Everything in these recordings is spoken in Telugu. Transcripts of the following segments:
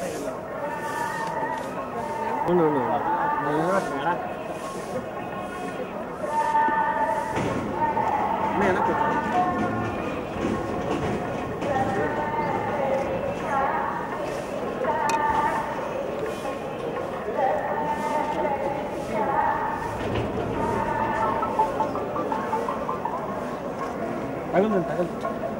No, no, no. Mẹ nó cực. Hãy subscribe cho kênh Ghiền Mì Gõ Để không bỏ lỡ những video hấp dẫn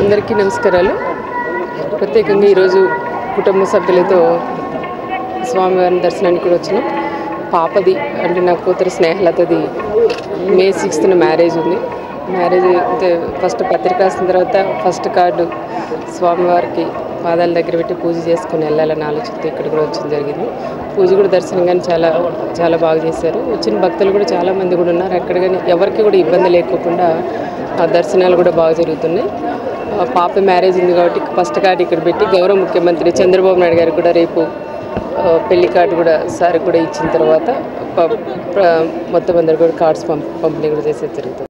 అందరికీ నమస్కారాలు. ప్రత్యేకంగా ఈరోజు కుటుంబ సభ్యులతో స్వామివారిని దర్శనానికి కూడా వచ్చినాం. పాపది అంటే నా కూతురు స్నేహలతది మే సిక్స్త్న మ్యారేజ్ ఉంది. మ్యారేజ్ అయితే ఫస్ట్ పత్రిక రాసిన తర్వాత ఫస్ట్ కార్డు స్వామివారికి పాదాల దగ్గర పెట్టి పూజ చేసుకుని వెళ్ళాలని ఆలోచనతో ఇక్కడ కూడా వచ్చడం జరిగింది. పూజ కూడా దర్శనం కానీ చాలా చాలా బాగా చేశారు. వచ్చిన భక్తులు కూడా చాలామంది కూడా ఉన్నారు. అక్కడ కానీ ఎవరికి కూడా ఇబ్బంది లేకోకుండా ఆ దర్శనాలు కూడా బాగా జరుగుతున్నాయి. పాప మ్యారేజ్ ఉంది కాబట్టి ఫస్ట్ కార్డు ఇక్కడ పెట్టి గౌరవ ముఖ్యమంత్రి చంద్రబాబు నాయుడు గారు కూడా రేపు పెళ్ళి కార్డు కూడా సార్ కూడా ఇచ్చిన తర్వాత మొత్తం అందరు కూడా కార్డ్స్ పంప్ పంపిణీ కూడా చేసేది జరుగుతుంది.